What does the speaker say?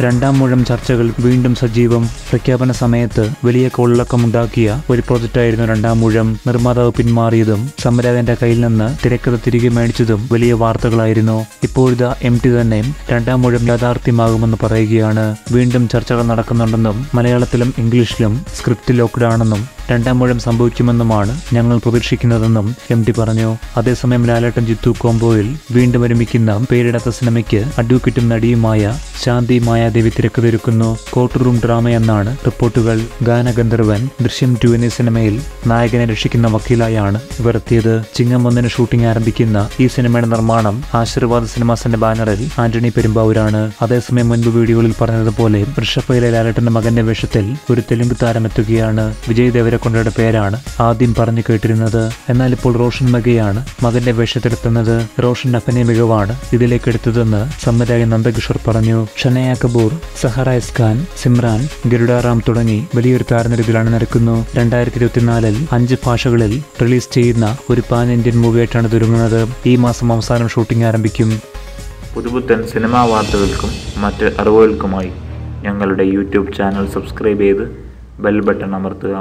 രണ്ടാം മുഴം ചർച്ചകൾ വീണ്ടും സജീവം. പ്രഖ്യാപന സമയത്ത് വലിയ കൊള്ളക്കമുണ്ടാക്കിയ ഒരു പ്രോജക്റ്റായിരുന്നു രണ്ടാം മുഴം. നിർമ്മാതാവ് പിന്മാറിയതും സമരാജന്റെ കയ്യിൽ നിന്ന് തിരക്കഥ തിരികെ മേടിച്ചതും വലിയ വാർത്തകളായിരുന്നു. ഇപ്പോഴിതാ എം ടി തന്നെ രണ്ടാം മുഴം യാഥാർത്ഥ്യമാകുമെന്ന് പറയുകയാണ്. വീണ്ടും ചർച്ചകൾ നടക്കുന്നുണ്ടെന്നും മലയാളത്തിലും ഇംഗ്ലീഷിലും സ്ക്രിപ്റ്റ് ലോക്ക്ഡ് ആണെന്നും രണ്ടാം മുഴം സംഭവിക്കുമെന്നുമാണ് ഞങ്ങൾ പ്രതീക്ഷിക്കുന്നതെന്നും എം ടി പറഞ്ഞു. അതേസമയം ലാലേട്ടൻ ജിത്തു കോംബോയിൽ വീണ്ടും ഒരുമിക്കുന്ന പേരിടാത്ത സിനിമയ്ക്ക് അഡ്വക്കേറ്റും നടിയുമായ ശാന്തി മായാദേവി തിരക്കഥയൊരുക്കുന്നു. കോർട്ട് റൂം ഡ്രാമ എന്നാണ് റിപ്പോർട്ടുകൾ. ഗാനഗന്ധർവൻ ദൃശ്യം ടു എന്നീ സിനിമയിൽ നായകനെ രക്ഷിക്കുന്ന വക്കീലായാണ് ഇവർ എത്തിയത് ചിങ്ങം ഒന്നിന് ഷൂട്ടിംഗ് ആരംഭിക്കുന്ന ഈ സിനിമയുടെ നിർമ്മാണം ആശീർവാദ് സിനിമാസിന്റെ ബാനറിൽ ആന്റണി പെരുമ്പാവൂരാണ്. അതേസമയം മുൻപ് വീഡിയോകളിൽ പറഞ്ഞതുപോലെ ഋഷഭയിലെ ലാലേട്ടന്റെ മകന്റെ വേഷത്തിൽ ഒരു തെലുങ്ക് താരം എത്തുകയാണ് വിജയ് ദേവരക്കൊണ്ടയുടെ പേരാണ് ആദ്യം പറഞ്ഞു കേട്ടിരുന്നത്. എന്നാൽ ഇപ്പോൾ റോഷൻ മകയാണ് മകന്റെ വേഷത്തിലെത്തുന്നത്. റോഷൻ അപ്പനെ മികവാണ് ഇതിലേക്ക് എടുത്തതെന്ന് സംവിധായകൻ നന്ദകിഷോർ പറഞ്ഞു. ഷനയ കപൂർ സഹറ എസ് ഖാൻ സിമ്രാൻ ഗരുഡാറാം തുടങ്ങി വലിയൊരു താരനിരയിലാണ് നടക്കുന്നു. രണ്ടായിരത്തി ഇരുപത്തിനാലിൽ അഞ്ച് ഭാഷകളിൽ റിലീസ് ചെയ്യുന്ന ഒരു പാൻ ഇന്ത്യൻ മൂവിയായിട്ടാണ് തുടങ്ങുന്നത് ഈ മാസം അവസാനം ഷൂട്ടിംഗ് ആരംഭിക്കും. പുതുപുത്തൻ സിനിമാ വാർത്തകൾക്കും മറ്റ് അറിവുകൾക്കുമായി ഞങ്ങളുടെ യൂട്യൂബ് ചാനൽ സബ്സ്ക്രൈബ് ചെയ്ത് ബെൽ ബട്ടൺ അമർത്തുക.